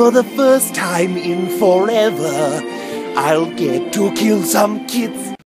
For the first time in forever, I'll get to kill some kids.